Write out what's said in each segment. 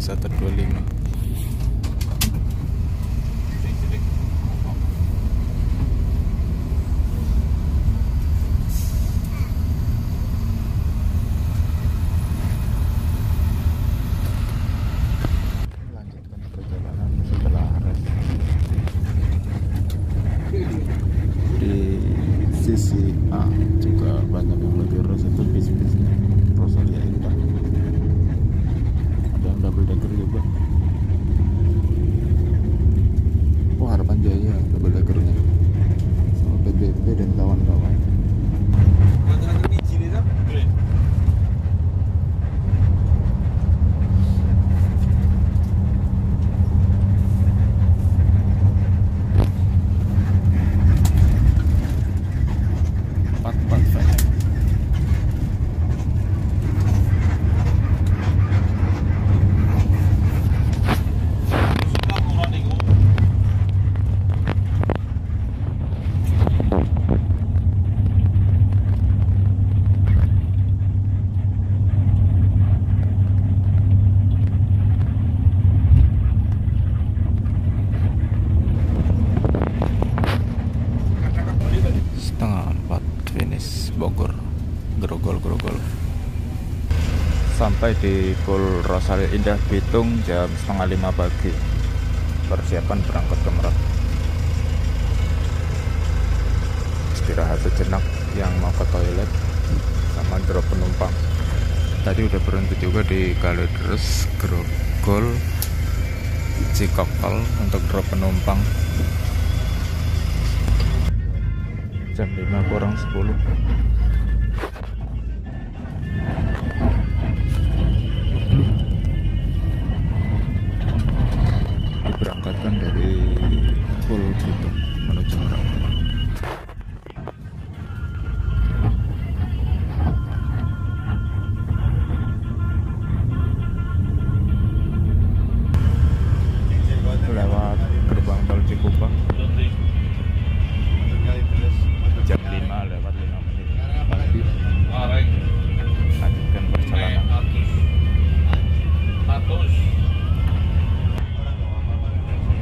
wisata 25 lanjutkan perjalanan setelah rest. Di sisi A juga banyak yang lebih rest itu bis-bisnya Rosalia Indah double decker juga. Oh harapan jaya double deckernya sama PBB dan kawan-kawan empat empat van setengah empat finish Bogor Grogol Grogol sampai di Pul Rosalia Indah Bitung jam setengah lima pagi. Persiapan berangkat ke Merak. Istirahat sejenak yang mau ke toilet sama drop penumpang. Tadi udah berhenti juga di Kalideres Grogol Cikokol untuk drop penumpang. Jam 5 kurang 10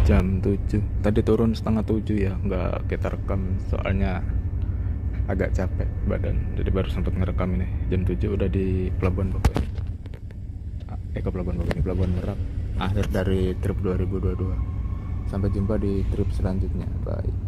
jam 7 tadi turun setengah 7 ya nggak kita rekam. Soalnya agak capek badan. Jadi baru sempat ngerekam ini. Jam 7 udah di Pelabuhan Bogor eh ke Pelabuhan Bogor ini Pelabuhan Merak. Akhir dari trip 2022 sampai jumpa di trip selanjutnya. Bye